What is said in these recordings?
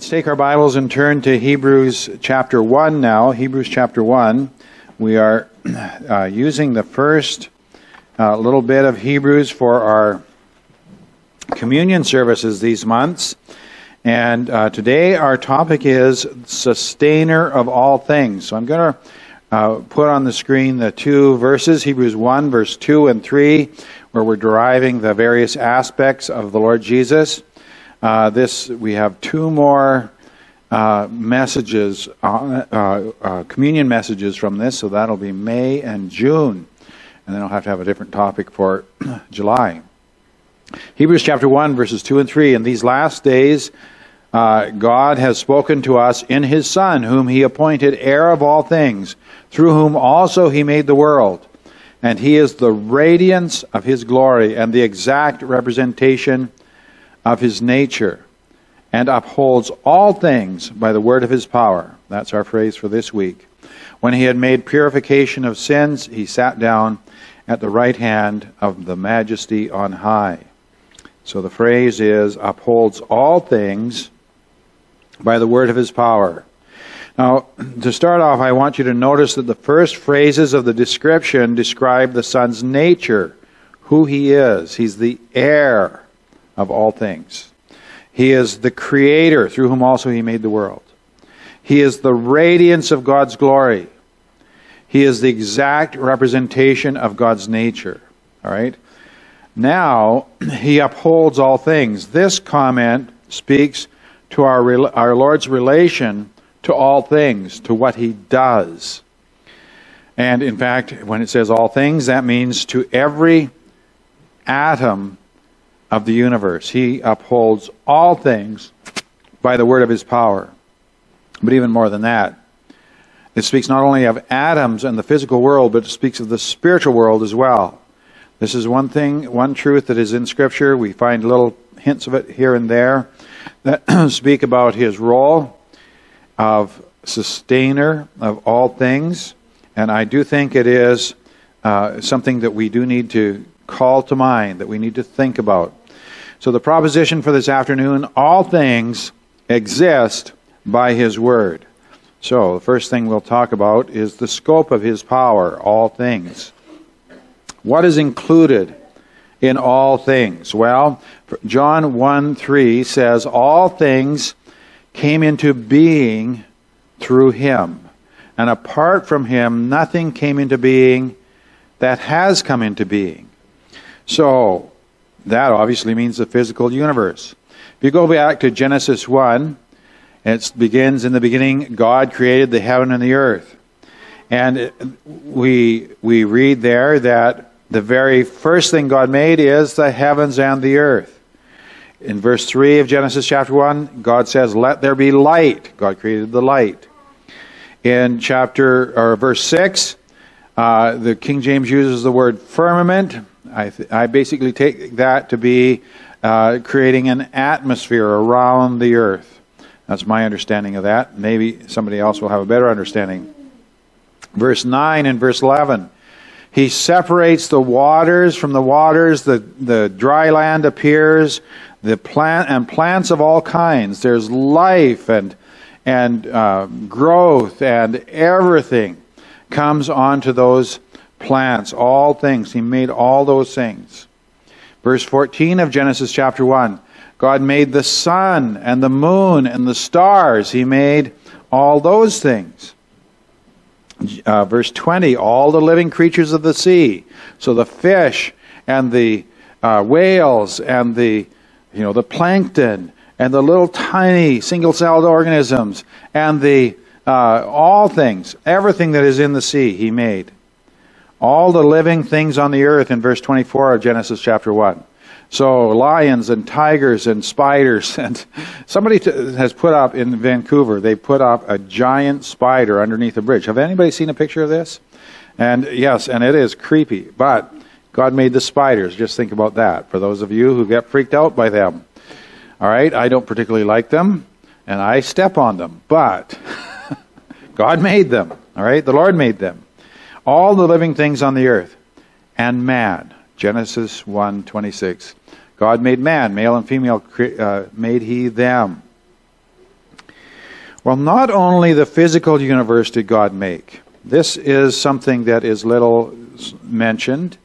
Let's take our Bibles and turn to Hebrews chapter 1 now. Hebrews chapter 1. We are uh, using the first uh, little bit of Hebrews for our communion services these months. And uh, today our topic is sustainer of all things. So I'm going to uh, put on the screen the two verses, Hebrews 1, verse 2 and 3, where we're deriving the various aspects of the Lord Jesus. Uh, this we have two more uh, messages, uh, uh, uh, communion messages from this, so that'll be May and June, and then I'll have to have a different topic for July. Hebrews chapter one, verses two and three. In these last days, God has spoken to us in His Son, whom He appointed heir of all things, through whom also He made the world. And He is the radiance of His glory and the exact representation of his nature and upholds all things by the word of his power. That's our phrase for this week. When he had made purification of sins, he sat down at the right hand of the majesty on high. So the phrase is upholds all things by the word of his power. Now, to start off, I want you to notice that the first phrases of the description describe the Son's nature, who he is. He's the heir of all things. He is the creator through whom also he made the world. He is the radiance of God's glory. He is the exact representation of God's nature. All right? Now, he upholds all things. This comment speaks to our, our Lord's relation to all things, to what he does. And in fact, when it says all things, that means to every atom of the universe. He upholds all things by the word of his power. But even more than that, it speaks not only of atoms and the physical world, but it speaks of the spiritual world as well. This is one thing, one truth that is in Scripture. We find little hints of it here and there that speak about his role of sustainer of all things. And I do think it is uh, something that we do need to call to mind, that we need to think about. So, the proposition for this afternoon all things exist by His Word. So, the first thing we'll talk about is the scope of His power, all things. What is included in all things? Well, John 1 3 says, All things came into being through Him. And apart from Him, nothing came into being that has come into being. So, that obviously means the physical universe. If you go back to Genesis 1, it begins in the beginning, God created the heaven and the earth. And we, we read there that the very first thing God made is the heavens and the earth. In verse 3 of Genesis chapter 1, God says, Let there be light. God created the light. In chapter, or verse 6, uh, the King James uses the word firmament. I, th- I basically take that to be uh, creating an atmosphere around the earth. That's my understanding of that. Maybe somebody else will have a better understanding. Verse 9 and verse 11. He separates the waters from the waters, the, the dry land appears, the plant and plants of all kinds. There's life and and uh, growth and everything comes onto those plants, all things. He made all those things. Verse 14 of Genesis chapter 1 God made the sun and the moon and the stars. He made all those things. Uh, verse 20 all the living creatures of the sea. So the fish and the uh, whales and the you know the plankton and the little tiny single-celled organisms and the uh, all things, everything that is in the sea, he made all the living things on the earth in verse 24 of Genesis chapter 1. So lions and tigers and spiders and somebody t- has put up in Vancouver, they put up a giant spider underneath a bridge. Have anybody seen a picture of this? And yes, and it is creepy, but God made the spiders. Just think about that for those of you who get freaked out by them. All right, I don't particularly like them and I step on them, but God made them. All right, the Lord made them all the living things on the earth and man. Genesis 1:26. God made man, male and female uh, made he them. Well, not only the physical universe did God make. This is something that is little mentioned,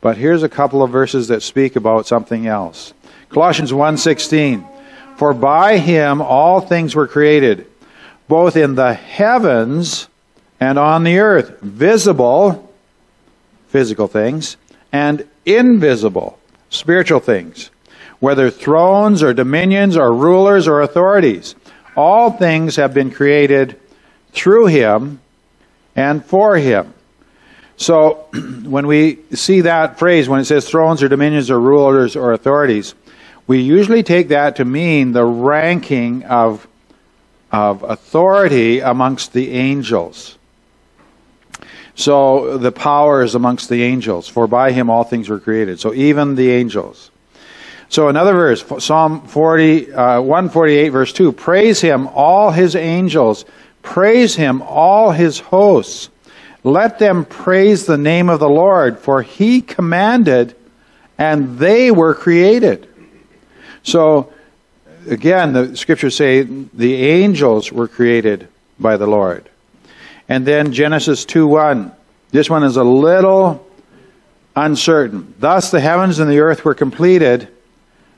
but here's a couple of verses that speak about something else. Colossians 1:16 For by him all things were created, both in the heavens and on the earth, visible physical things and invisible spiritual things, whether thrones or dominions or rulers or authorities. All things have been created through him and for him. So when we see that phrase, when it says thrones or dominions or rulers or authorities, we usually take that to mean the ranking of, of authority amongst the angels. So the power is amongst the angels, for by him all things were created. So even the angels. So another verse, Psalm 40, uh, 148, verse 2 Praise him, all his angels. Praise him, all his hosts. Let them praise the name of the Lord, for he commanded and they were created. So, again, the scriptures say the angels were created by the Lord. And then Genesis 2 1. This one is a little uncertain. Thus the heavens and the earth were completed,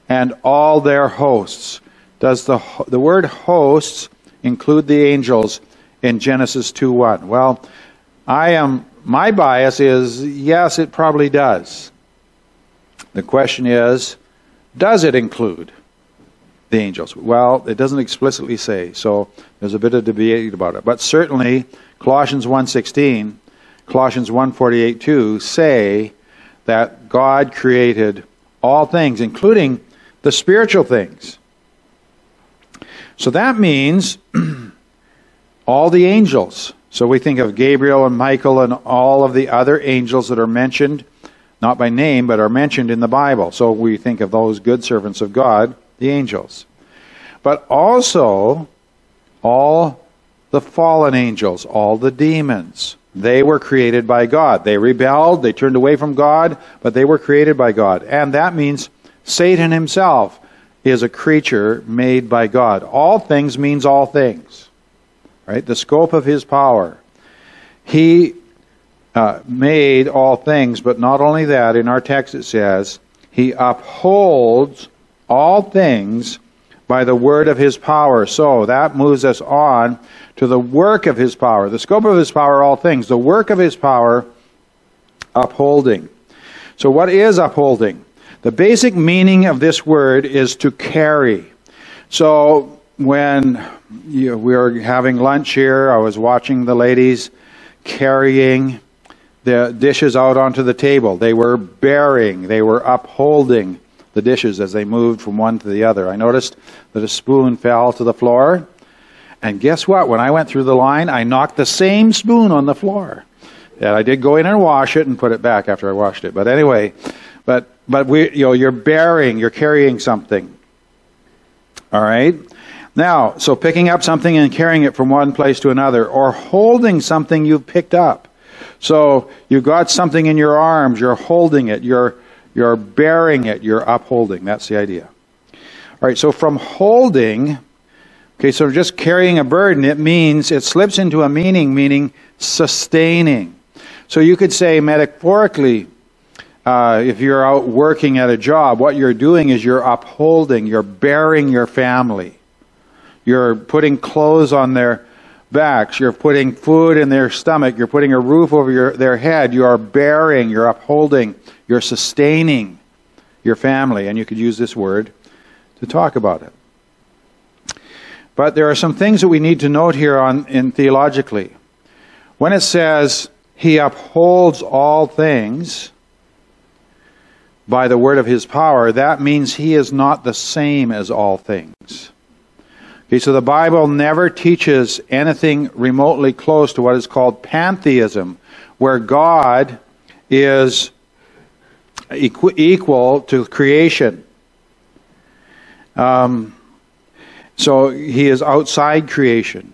and all their hosts. Does the, the word hosts include the angels in Genesis 2 1? Well, I am, my bias is yes, it probably does. The question is, does it include the angels? Well, it doesn't explicitly say, so there's a bit of debate about it. But certainly, Colossians 1.16, Colossians 1.48 2 say that God created all things, including the spiritual things. So that means all the angels. So we think of Gabriel and Michael and all of the other angels that are mentioned, not by name, but are mentioned in the Bible. So we think of those good servants of God, the angels. But also all the fallen angels, all the demons. They were created by God. They rebelled, they turned away from God, but they were created by God. And that means Satan himself is a creature made by God. All things means all things. Right? The scope of his power. He uh, made all things, but not only that, in our text it says, he upholds all things by the word of his power. So that moves us on to the work of his power. The scope of his power, all things. The work of his power, upholding. So what is upholding? The basic meaning of this word is to carry. So when we were having lunch here, I was watching the ladies carrying the dishes out onto the table. They were bearing, they were upholding the dishes as they moved from one to the other. I noticed that a spoon fell to the floor. And guess what? When I went through the line, I knocked the same spoon on the floor. And I did go in and wash it and put it back after I washed it. But anyway, but but we you know you're bearing, you're carrying something. All right? Now, so picking up something and carrying it from one place to another or holding something you've picked up. So you've got something in your arms, you're holding it, you're you're bearing it, you're upholding. That's the idea. All right, so from holding, okay, so just carrying a burden, it means, it slips into a meaning, meaning sustaining. So you could say metaphorically, uh, if you're out working at a job, what you're doing is you're upholding, you're bearing your family. You're putting clothes on their backs, you're putting food in their stomach, you're putting a roof over your, their head, you are bearing, you're upholding, you're sustaining your family, and you could use this word to talk about it. But there are some things that we need to note here on in theologically. When it says he upholds all things by the word of his power, that means he is not the same as all things. Okay, so the Bible never teaches anything remotely close to what is called pantheism, where God is equal to creation. Um, so he is outside creation.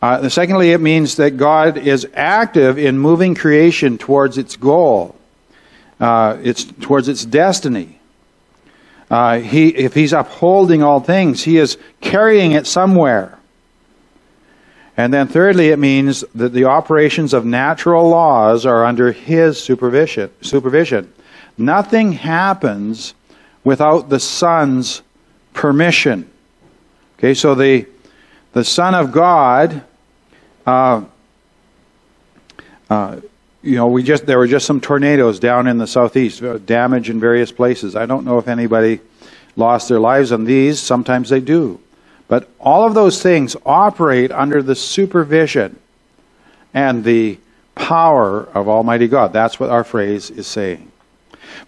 Uh, secondly, it means that God is active in moving creation towards its goal, uh, it's towards its destiny. Uh, he, if he's upholding all things, he is carrying it somewhere. And then thirdly, it means that the operations of natural laws are under his supervision. supervision. Nothing happens without the Son's permission. Okay, so the, the Son of God, uh, uh, you know, we just there were just some tornadoes down in the southeast, uh, damage in various places. I don't know if anybody lost their lives on these. Sometimes they do. But all of those things operate under the supervision and the power of Almighty God. That's what our phrase is saying.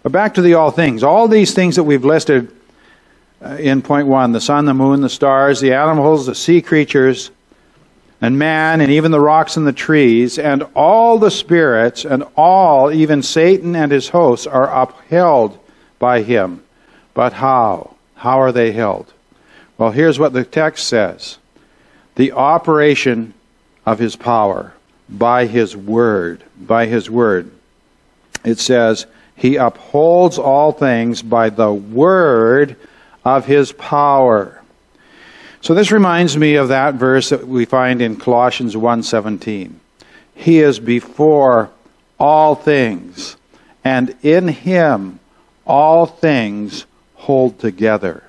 But back to the all things. All these things that we've listed uh, in point one the sun, the moon, the stars, the animals, the sea creatures, and man, and even the rocks and the trees, and all the spirits, and all, even Satan and his hosts, are upheld by him. But how? How are they held? Well, here's what the text says the operation of his power by his word. By his word. It says, He upholds all things by the word of his power. So this reminds me of that verse that we find in Colossians 1:17. He is before all things, and in him all things hold together.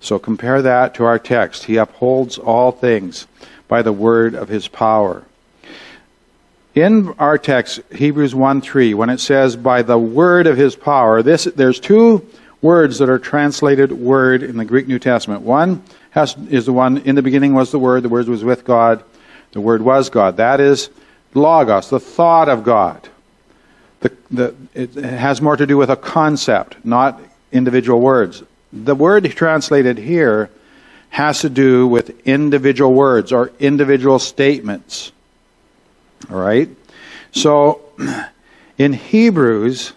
So compare that to our text. He upholds all things by the word of his power. In our text, Hebrews 1 3, when it says by the word of his power, this, there's two words that are translated word in the Greek New Testament. One has, is the one, in the beginning was the word, the word was with God, the word was God. That is logos, the thought of God. The, the, it has more to do with a concept, not individual words. The word translated here has to do with individual words or individual statements. All right? So, in Hebrews,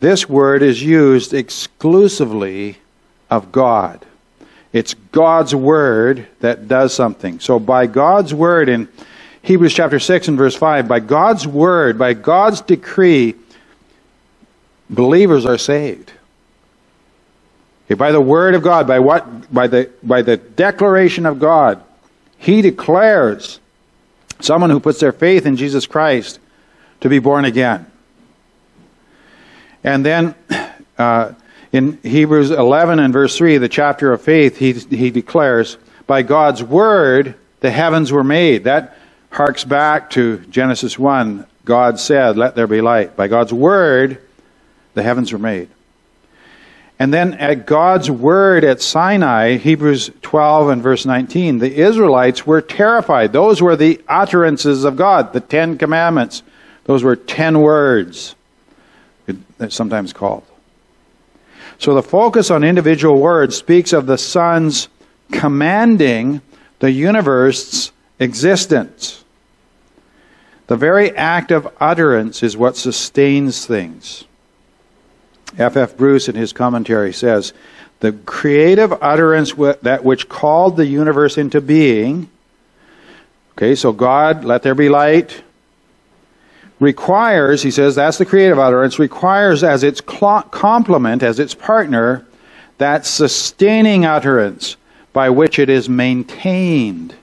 this word is used exclusively of God. It's God's word that does something. So, by God's word in Hebrews chapter 6 and verse 5, by God's word, by God's decree, believers are saved. Okay, by the word of God, by what by the by the declaration of God, he declares someone who puts their faith in Jesus Christ to be born again. And then uh, in Hebrews 11 and verse 3, the chapter of faith, he, he declares, by God's word, the heavens were made. That harks back to Genesis 1. God said, Let there be light. By God's word, the heavens were made. And then at God's word at Sinai, Hebrews 12 and verse 19, the Israelites were terrified. Those were the utterances of God, the Ten Commandments. Those were ten words, They're sometimes called. So the focus on individual words speaks of the Son's commanding the universe's existence. The very act of utterance is what sustains things. F. F. Bruce, in his commentary, says the creative utterance that which called the universe into being. Okay, so God, let there be light, requires, he says, that's the creative utterance, requires as its complement, as its partner, that sustaining utterance by which it is maintained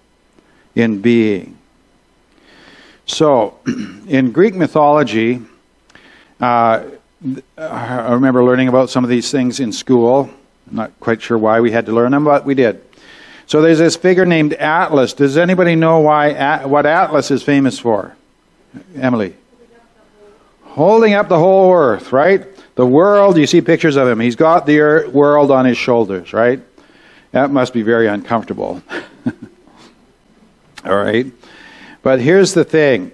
in being. So, in Greek mythology, uh, I remember learning about some of these things in school. I'm not quite sure why we had to learn them, but we did. So there's this figure named Atlas. Does anybody know why what Atlas is famous for? Emily. Holding up the whole earth, right? The world, you see pictures of him. He's got the world on his shoulders, right? That must be very uncomfortable. All right? But here's the thing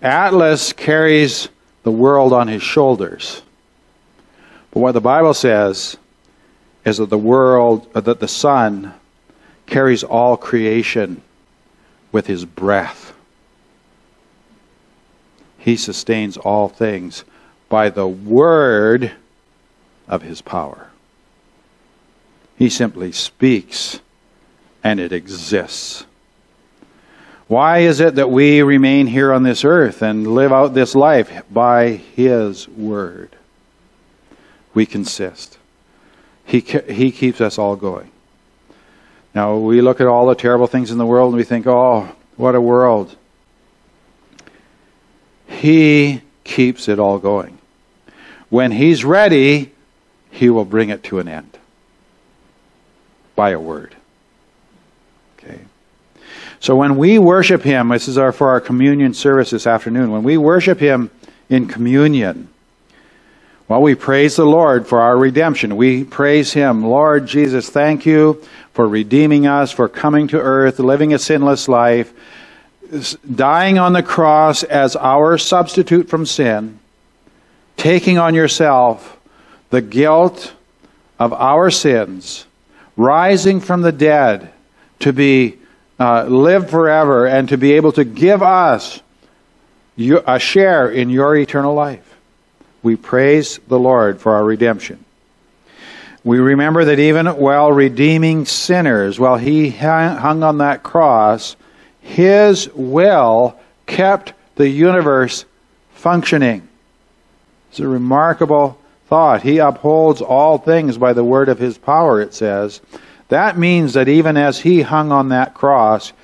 Atlas carries the world on his shoulders. But what the Bible says is that the world, uh, that the Son carries all creation with his breath. He sustains all things by the word of his power. He simply speaks and it exists. Why is it that we remain here on this earth and live out this life? By His Word. We consist. He, he keeps us all going. Now, we look at all the terrible things in the world and we think, oh, what a world. He keeps it all going. When He's ready, He will bring it to an end by a word. Okay. So when we worship Him, this is our, for our communion service this afternoon, when we worship Him in communion, well, we praise the Lord for our redemption. We praise Him. Lord Jesus, thank you for redeeming us, for coming to earth, living a sinless life, dying on the cross as our substitute from sin, taking on yourself the guilt of our sins, rising from the dead to be uh, live forever and to be able to give us a share in your eternal life. We praise the Lord for our redemption. We remember that even while redeeming sinners, while he hung on that cross, his will kept the universe functioning. It's a remarkable thought. He upholds all things by the word of his power, it says. That means that even as he hung on that cross,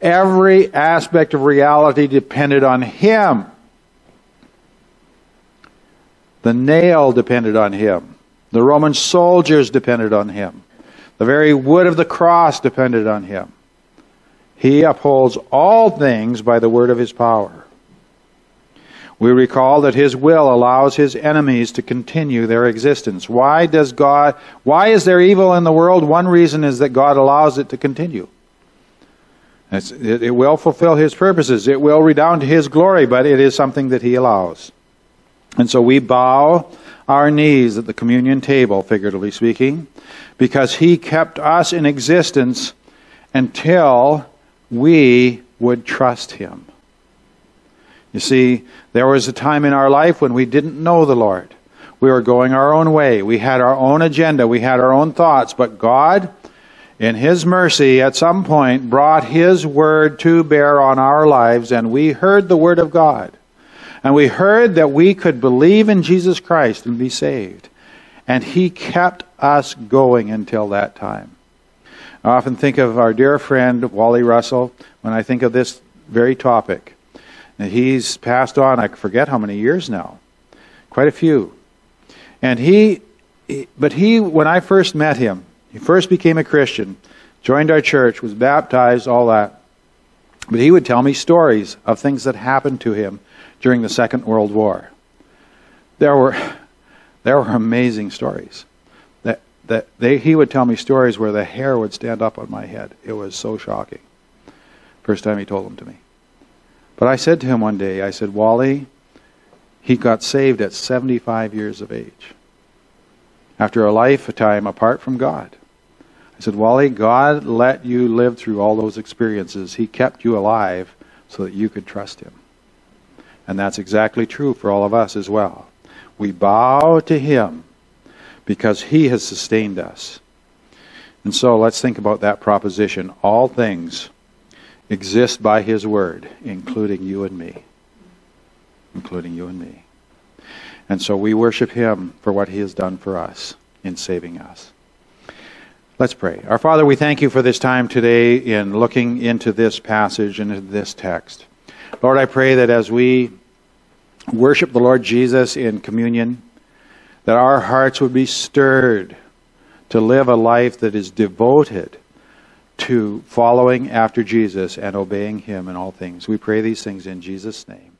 every aspect of reality depended on him. The nail depended on him. The Roman soldiers depended on him. The very wood of the cross depended on him. He upholds all things by the word of his power. We recall that his will allows his enemies to continue their existence. Why does God, why is there evil in the world? One reason is that God allows it to continue. It, it will fulfill his purposes. It will redound to his glory, but it is something that he allows. And so we bow our knees at the communion table, figuratively speaking, because He kept us in existence until we would trust Him. You see, there was a time in our life when we didn't know the Lord. We were going our own way. We had our own agenda. We had our own thoughts. But God, in His mercy, at some point brought His word to bear on our lives, and we heard the word of God. And we heard that we could believe in Jesus Christ and be saved. And He kept us going until that time. I often think of our dear friend Wally Russell when I think of this very topic. And he's passed on, I forget how many years now, quite a few. And he, but he, when I first met him, he first became a Christian, joined our church, was baptized, all that. But he would tell me stories of things that happened to him during the Second World War. There were, there were amazing stories. That, they, he would tell me stories where the hair would stand up on my head. It was so shocking. First time he told them to me. But I said to him one day, I said, Wally, he got saved at 75 years of age. After a lifetime apart from God. I said, Wally, God let you live through all those experiences. He kept you alive so that you could trust Him. And that's exactly true for all of us as well. We bow to Him because He has sustained us. And so let's think about that proposition. All things exist by His Word, including you and me. Including you and me. And so we worship Him for what He has done for us in saving us. Let's pray. Our Father, we thank you for this time today in looking into this passage and into this text. Lord, I pray that as we worship the Lord Jesus in communion, that our hearts would be stirred to live a life that is devoted to following after Jesus and obeying Him in all things. We pray these things in Jesus' name.